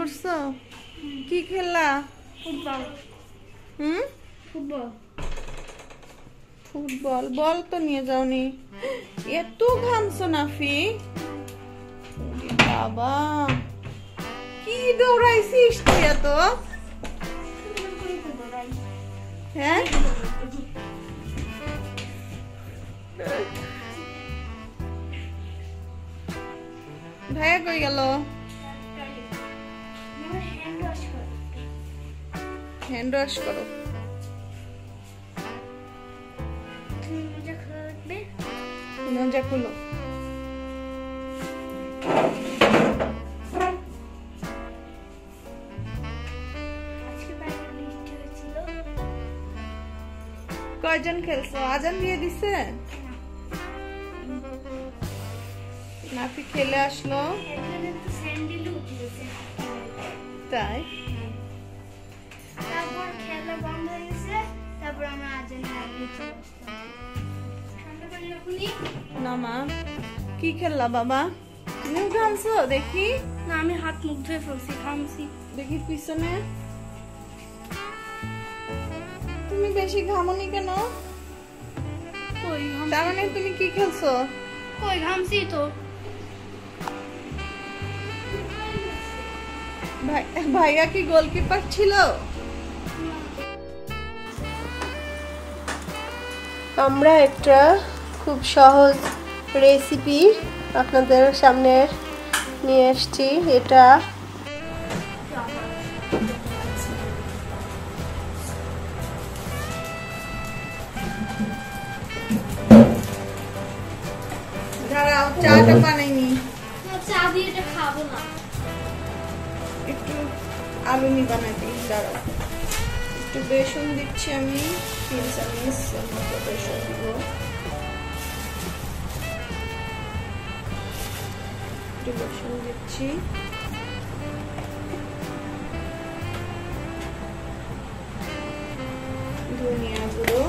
করছ? কি খেলা? ফুটবল। হুম? ফুটবল। ফুটবল? বল তো নিয়ে যাওনি। এত ঘামছো নাফি। বাবা। কি দৌড়াইছিস তুই এত? হ্যাঁ? ভাইয়া কই গেল? হ্যান্ড ওয়াশ করো। মজা খুলো। কয়জন খেলছো? আজান দিয়ে দিছে? নাফি খেলে আসলো। তাই? না মা। কি খেললা বাবা? তুমিও ঘামছো? দেখি। না আমি হাত মুখ ধুয়ে ফেলছি ঘামছি। দেখি পিছনে। তুমি বেশি ঘামনি কেন? কই তার মানে তুমি কি খেলছো? কই ঘামছি তো? ভাই ভাইয়া কি গোলকিপার ছিল? আমরা একটা খুব সহজ রেসিপি আপনাদের সামনে নিয়ে এসেছি। এটা দাঁড়াও চাটা বানাইনি। চা দিয়ে এটা খাব না। একটু আলু নি দাঁড়াও। একটু বেসন দিচ্ছি আমি। তিন চামচ মতো বেসন দিব একটু বেসন দিচ্ছি ধনিয়া গুঁড়ো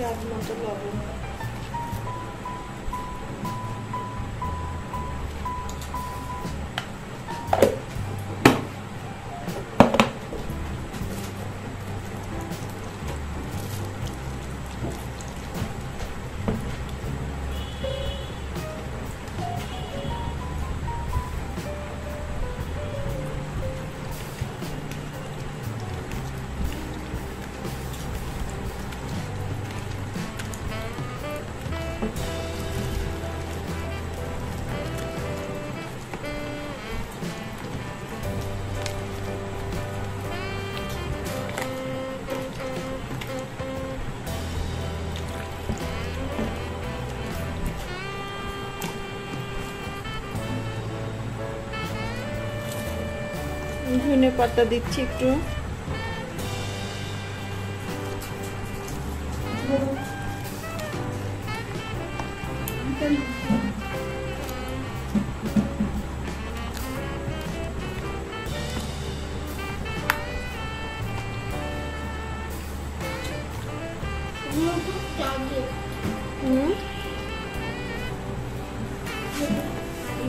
chave, não, tô logo. ধনে পাতা দিচ্ছি একটু।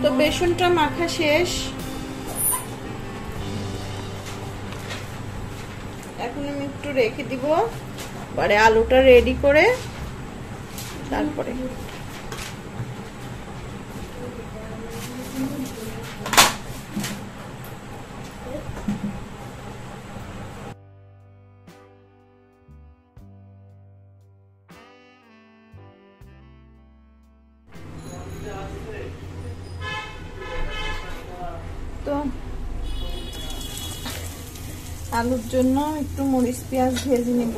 তো বেসনটা মাখা শেষ রেখে দিব। এবারে আলুটা রেডি করে তারপরে জন্য একটু মরিচ পেঁয়াজ ভেজে নেব।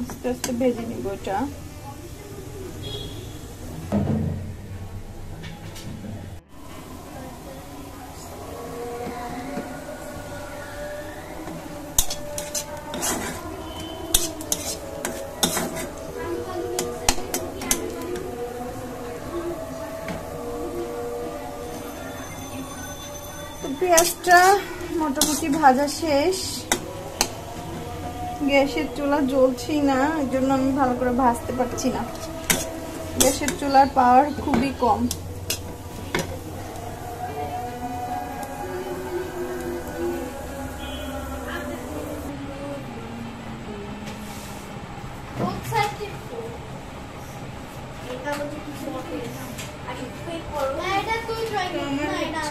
আস্তে আস্তে ভেজে নিব এটা। ভাজা শেষ। গ্যাসের চুলা জ্বলছেই না এই জন্য আমি ভালো করে ভাজতে পারছি না। গ্যাসের চুলার পাওয়ার খুবই কম।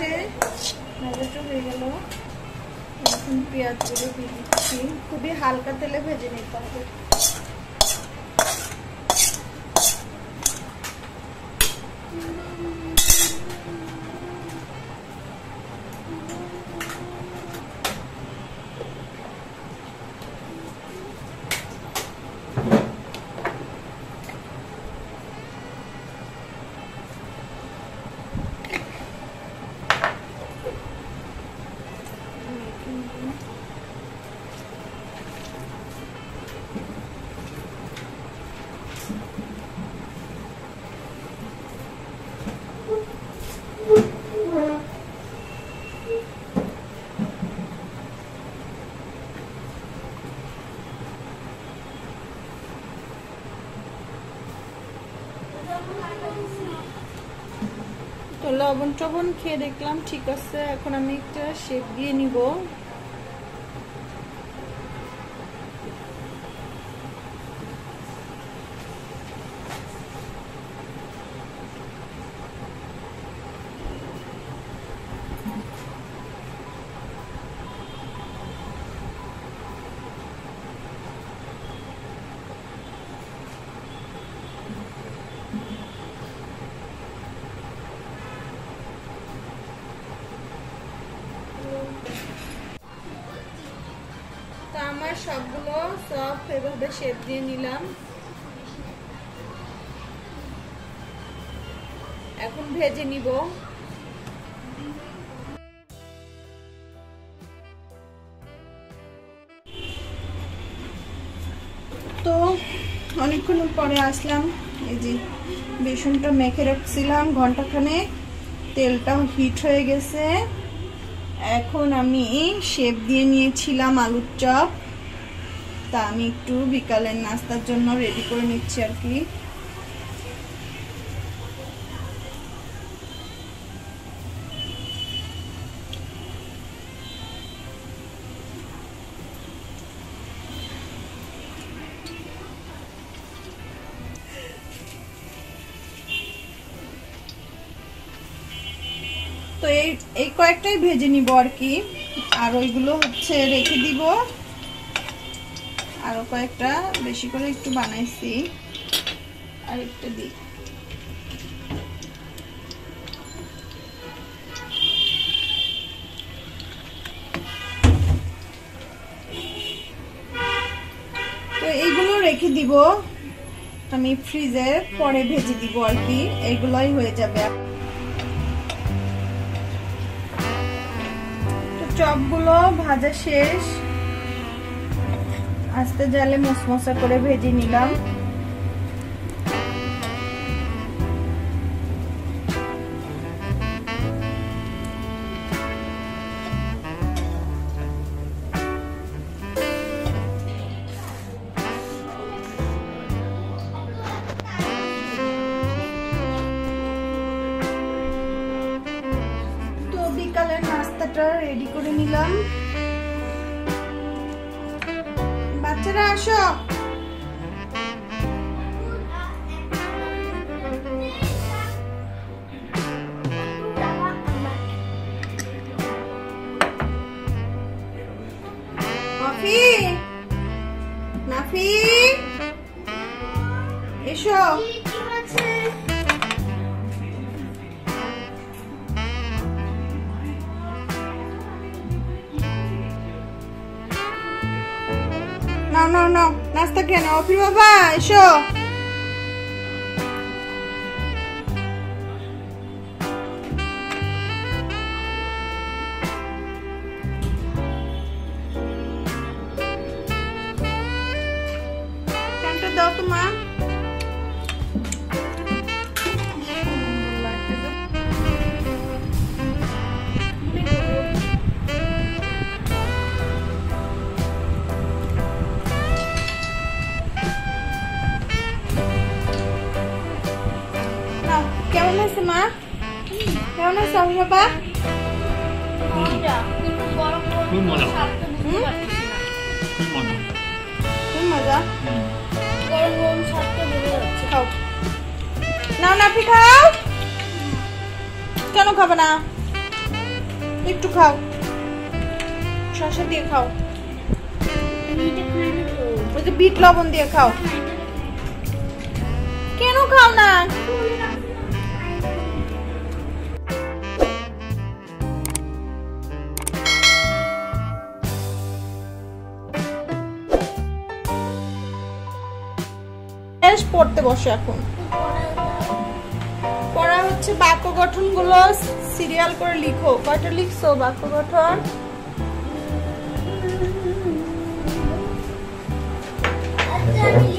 এর। আমার হচ্ছে হয়ে গেল। এখন পেঁয়াজগুলো দিয়ে দিচ্ছি খুবই হালকা তেলে ভেজে নিতে হবে। তো লবণ টবণ খেয়ে দেখলাম ঠিক আছে এখন আমি একটা শেপ দিয়ে নিব তো আমার সবগুলো সব এভাবে শেপ দিয়ে নিলাম। এখন ভেজে নিব। তো অনেকক্ষণ পরে আসলাম। এই যে বেসনটা মেখে রাখছিলাম ঘন্টাখানে তেলটাও হিট হয়ে গেছে। এখন আমি শেপ দিয়ে নিয়েছিলাম আলুর চপ। তা আমি একটু বিকালের নাস্তার জন্য রেডি করে নিচ্ছি আর কি। তো এই এই কয়েকটাই ভেজে নিব আর কি। আর ওইগুলো হচ্ছে রেখে দিব। আরও কয়েকটা বেশি করে একটু বানাইছি। আর একটা দিই। তো এইগুলো রেখে দিব। আমি ফ্রিজে পরে ভেজে দিব আর কি। এইগুলোই হয়ে যাবে। চপগুলো ভাজা শেষ। আস্তে জালে মশমশা করে ভেজে নিলাম। নাও নাও নাও নাস্তা খেয়ে নাও অফির বাবা এসো খাও। কেন খাও না? পড়তে বসো এখন। পড়া হচ্ছে বাক্য গঠনগুলো সিরিয়াল করে লিখো। কয়টা লিখছো বাক্য গঠন? আচ্ছা আমি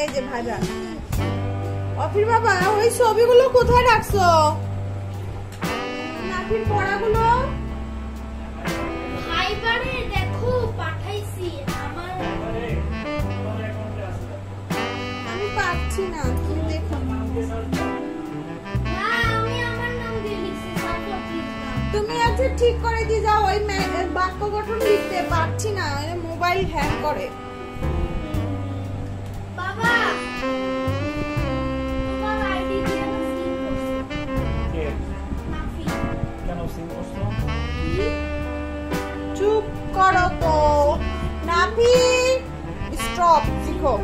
এই যে ভাইবা। অফির বাবা ওই ছবিগুলো কোথায় রাখছো? নাফির পড়াগুলো? ভাইবারে দেখো পাঠাইছি। আমার আমি পাচ্ছি না। তুমি আজকে ঠিক করে দিয়ে যাও ওই বাক্য গঠন লিখতে পারছি না মোবাইল হ্যাং করে। বাবা! চুপ করো তো। নাফি স্টপ শিখো।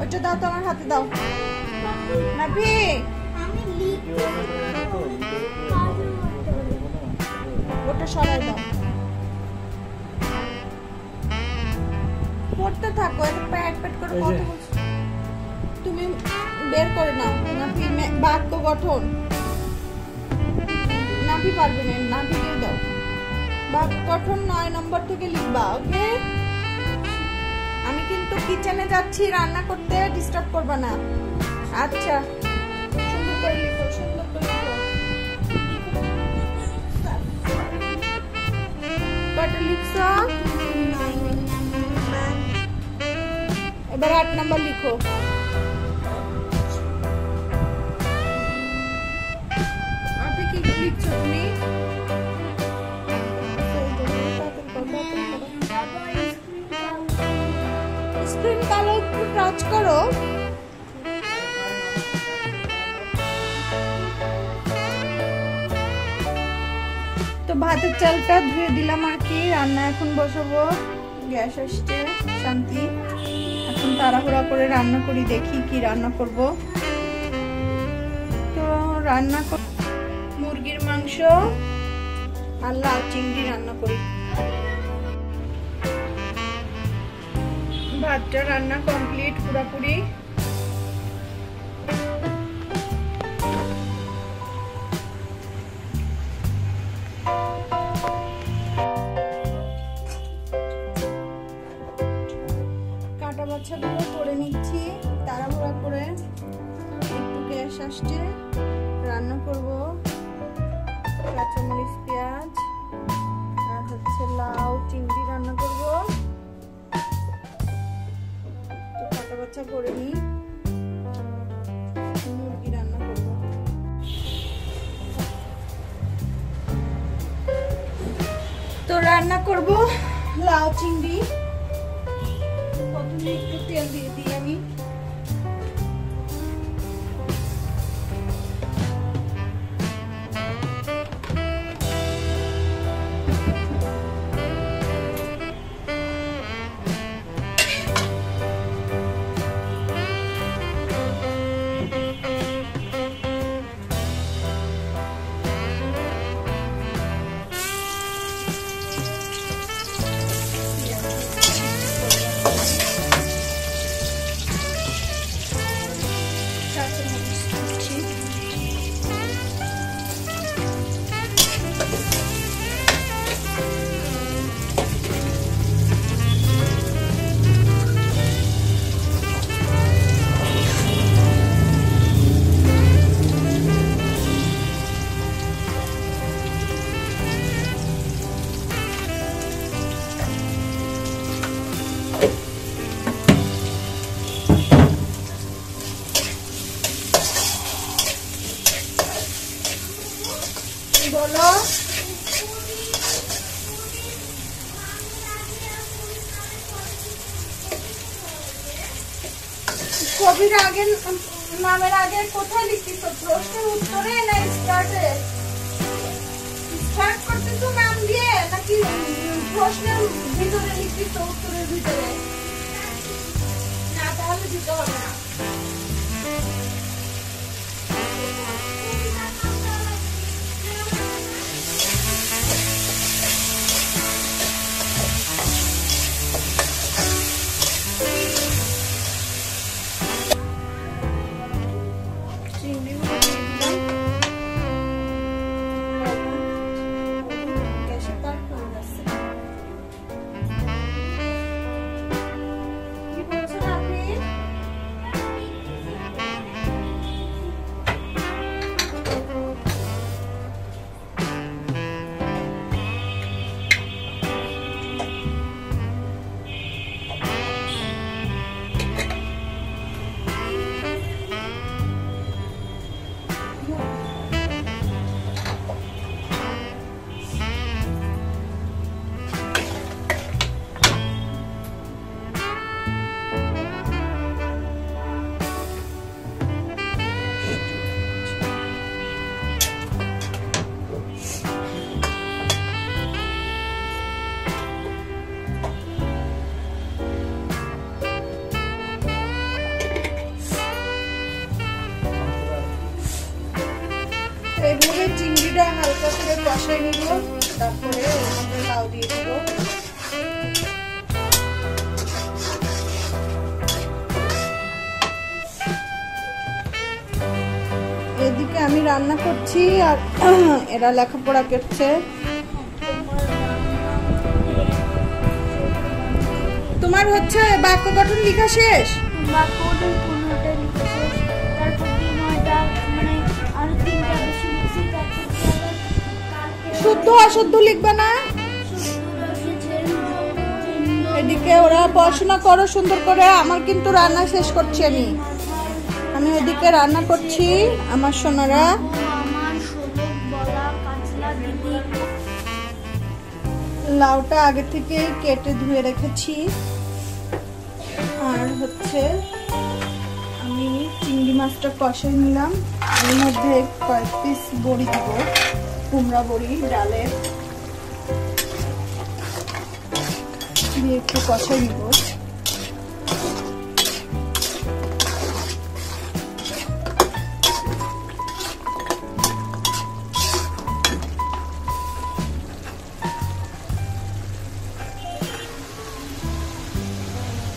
ওইটা দাও তো আমার হাতে দাও। পারি ওটা সরাই দাও। পড়তে থাকো এত প্যাট প্যাট করে কথা। বলছো। তুমি বের করে নাও। মে- বাক্য গঠন। নাফি পারবে না নাফিকে দাও। বাক্য গঠন নয় নম্বর থেকে লিখবা ওকে আমি কিন্তু কিচেনে যাচ্ছি, রান্না করতে ডিস্টার্ব করবা না। আচ্ছা। সুন্দর করে লিখো, সুন্দর করে লিখো। কয়টা লিখছো এবার আট নাম্বার লিখো। আপনি কি লিখছো তুমি? গোল্ডেন কালার একটু টাচ করো। তো ভাতের চালটা ধুয়ে দিলাম আর কি, রান্না এখন বসাবো। গ্যাস আসছে, শান্তি। এখন তাড়াহুড়া করে রান্না করি, দেখি কি রান্না করব। তো রান্না মুরগির মাংস আর লাউ চিংড়ি রান্না করি। ভাতটা রান্না কমপ্লিট পুরোপুরি। কাটা বাচ্চাগুলো করে নিচ্ছি তাড়াহুড়া করে। একটু গ্যাস আসছে। রান্না করব লাউ চিংড়ি। প্রথমে একটু তেল দিয়ে দিই আমি। নামের আগে কোথায় লিখিস প্রশ্নের উত্তরে না স্টার্টে স্টার্ট করতেছ নাম দিয়ে, নাকি প্রশ্নের ভিতরে লিখিস উত্তরের ভিতরে? না, তাহলে দিতে হবে না। করে নিব, তারপরে ওর লাউ দিয়ে দিব। এদিকে আমি রান্না করছি আর এরা লেখাপড়া করছে। তোমার হচ্ছে বাক্য গঠন লেখা শেষ? বাক্যটা পনেরোটা শুদ্ধ অশুদ্ধ লিখবে না? এদিকে ওরা পড়াশোনা করো সুন্দর করে, আমার কিন্তু রান্না শেষ করছি আমি। আমি ওদিকে রান্না করছি, আমার সোনারা। লাউটা আগে থেকে কেটে ধুয়ে রেখেছি। আর হচ্ছে আমি চিংড়ি মাছটা কষাই নিলাম। এর মধ্যে কয়েক পিস বড়ি দিব। কুমড়া বড়ি ডালের দিয়ে একটু কষাই নিব।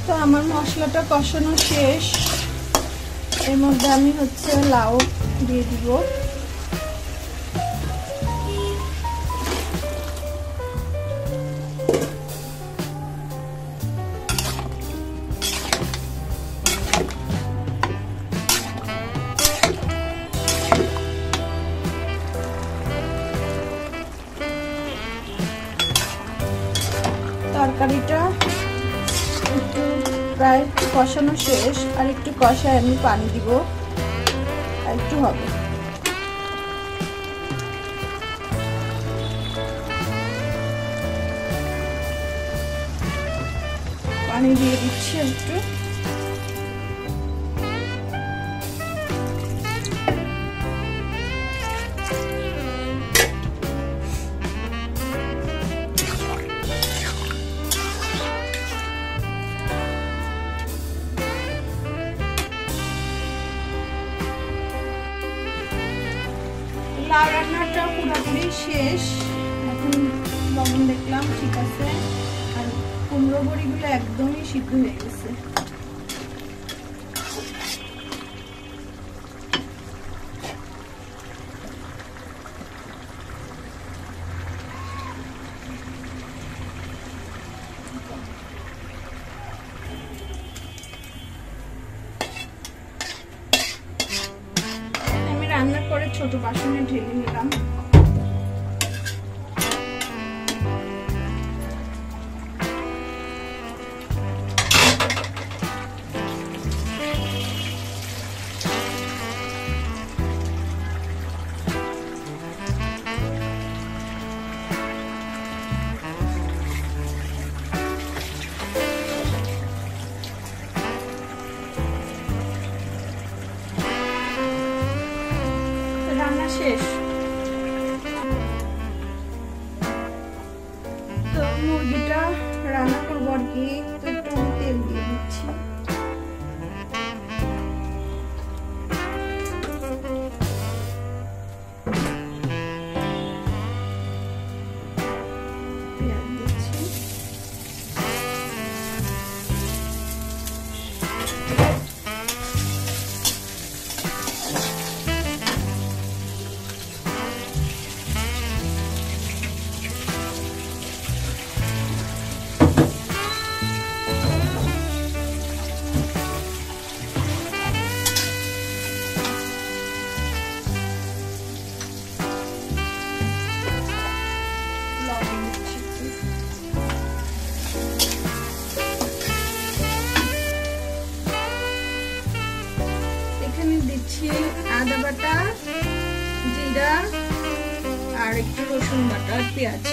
তো আমার মশলাটা কষানো শেষ। এর মধ্যে আমি হচ্ছে লাউ দিয়ে দিব। শেষ আর একটু কষায় আমি পানি দিব। আর একটু হবে। পানি দিয়ে দিচ্ছি একটু। লাউ রান্নাটা পুরোপুরি শেষ। এখন লবণ দেখলাম, ঠিক আছে। আর কুমড়ো বড়িগুলো একদমই সিদ্ধ হয়ে গেছে। দিচ্ছি আদা বাটা জিরা আর একটু রসুন বাটা পেঁয়াজ।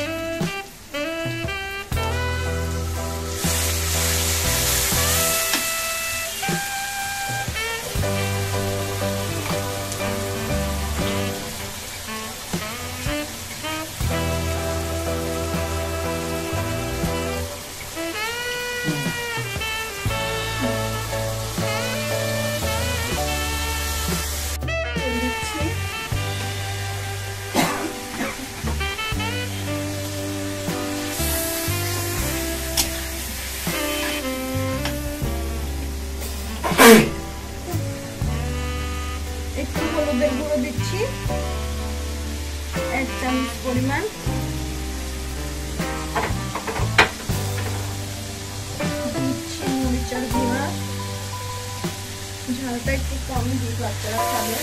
ঝালটা একটু কম দিই বাচ্চারা খাবে।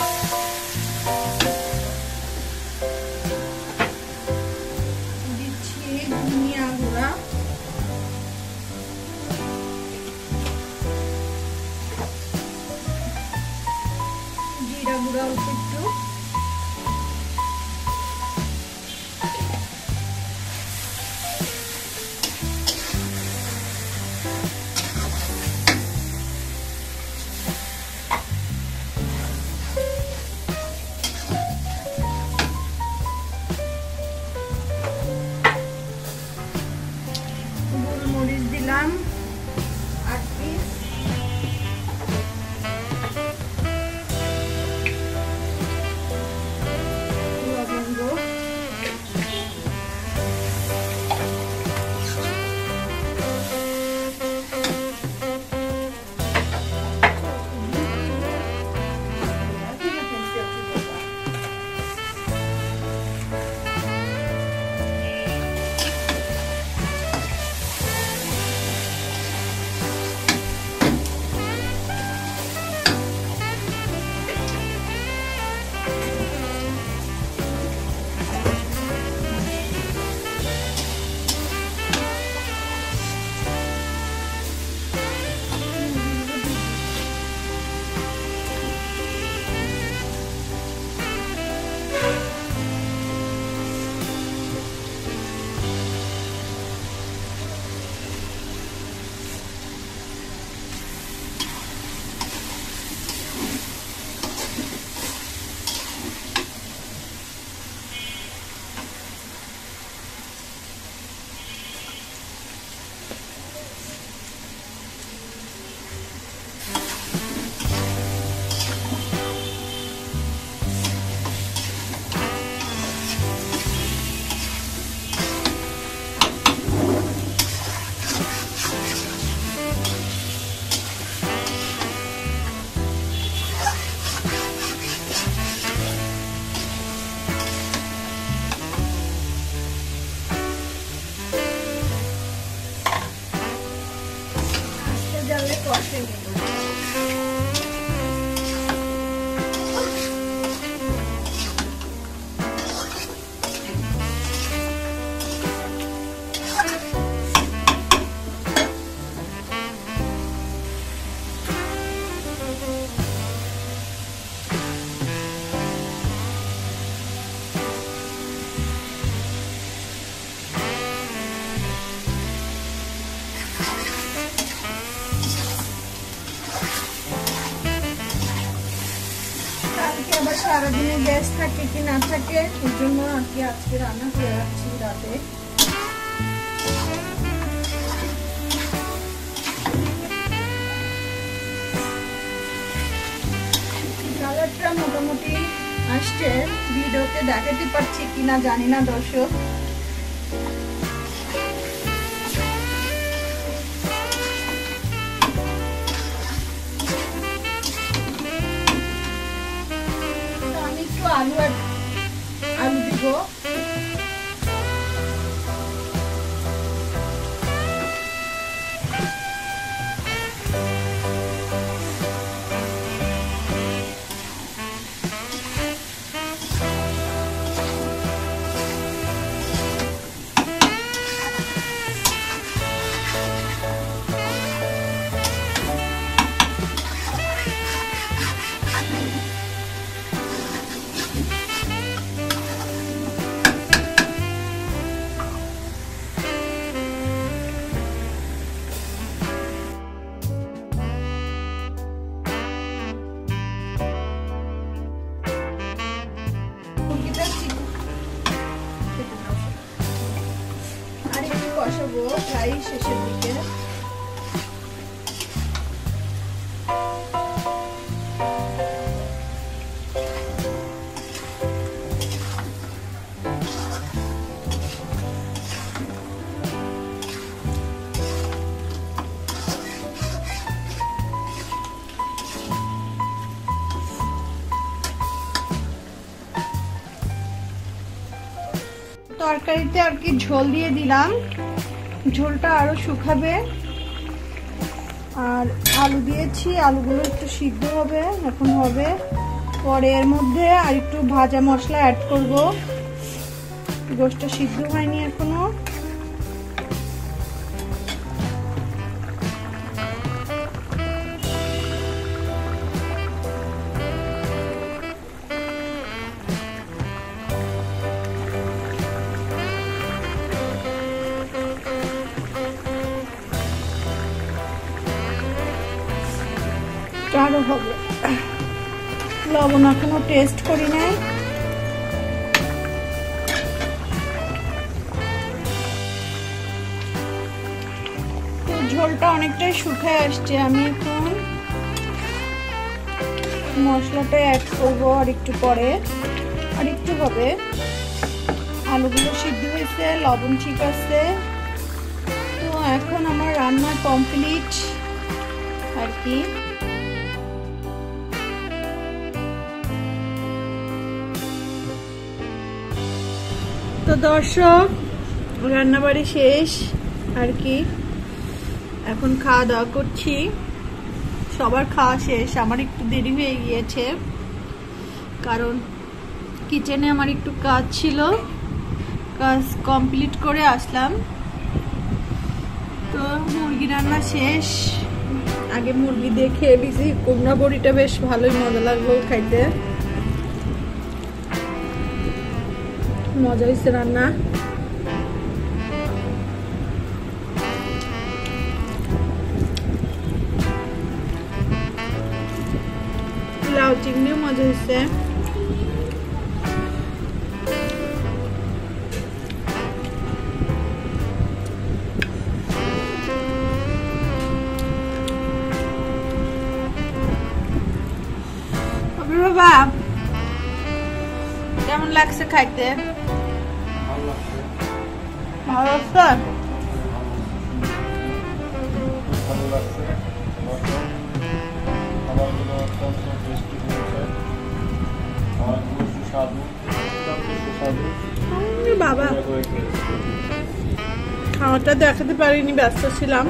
দিচ্ছি ধনিয়া গুঁড়া। জিরা গ্যাস না থাকে, এই জন্য আর কি আজকে রান্না করে রাখছি রাতে। মোটামুটি আসছে, ভিডিওতে দেখাতে পারছি কিনা জানি না দর্শক। কষাবো শেষের দিকে। তরকারিতে আর কি ঝোল দিয়ে দিলাম। ঝোলটা আরও শুকাবে। আর আলু দিয়েছি, আলুগুলো একটু সিদ্ধ হবে, এখন হবে। পরে এর মধ্যে আর একটু ভাজা মশলা অ্যাড করব। গোষ্ঠটা সিদ্ধ হয়নি এখনও। হবে। লবণ এখনও টেস্ট করি নাই। ঝোলটা অনেকটাই শুকায় আসছে, আমি এখন মশলাটা অ্যাড করব আর একটু পরে। আর একটু হবে। আলুগুলো সিদ্ধ হয়েছে, লবণ ঠিক আছে। তো এখন আমার রান্না কমপ্লিট আর কি? দর্শক, রান্নাবাড়ি শেষ, আর কি? এখন খাওয়া দাওয়া করছি। সবার খাওয়া শেষ, আমার একটু দেরি হয়ে গিয়েছে, কারণ কিচেনে আমার একটু কাজ ছিল। কাজ কমপ্লিট করে আসলাম। তো মুরগি রান্না শেষ। আগে মুরগি খেয়ে দিছি কুমড়া বড়িটা বেশ ভালোই মজা লাগল খাইতে। মজা হয়েছে রান্না। লাউ চিংড়িও মজা হয়েছে বাবা কেমন লাগছে খাইতে? ভালো লাগছে ভালো লাগছে। খাবারগুলো অত্যন্ত টেস্টি হয়েছে খাবারগুলো সুস্বাদু সুস্বাদু বাবা খাওয়াটা দেখাতে পারিনি ব্যস্ত ছিলাম।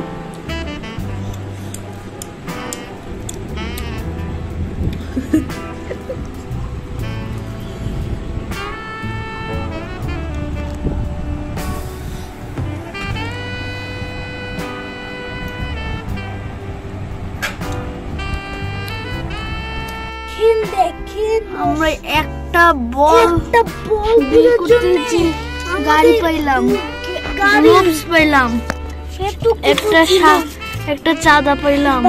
বল। একটা বল বের করতেছি গাড়ি পাইলাম। গ্লোভস পাইলাম। একটা একটা চাঁদা পাইলাম।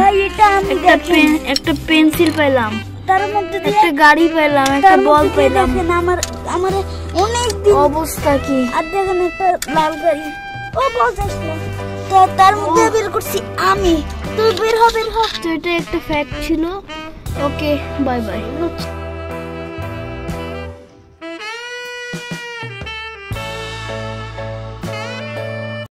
একটা পেন একটা পেন্সিল পাইলাম। তার মধ্যে একটা গাড়ি পাইলাম একটা বল পাইলাম। আমার আমার অনেক দিন অবস্থা কি? আর দেখেন একটা লাল গাড়ি। ও বস তো তার মধ্যে বের করছি আমি। তুই বের হ বের হ। তো এটা একটা ফ্যাক্ট ছিল। Okay bye bye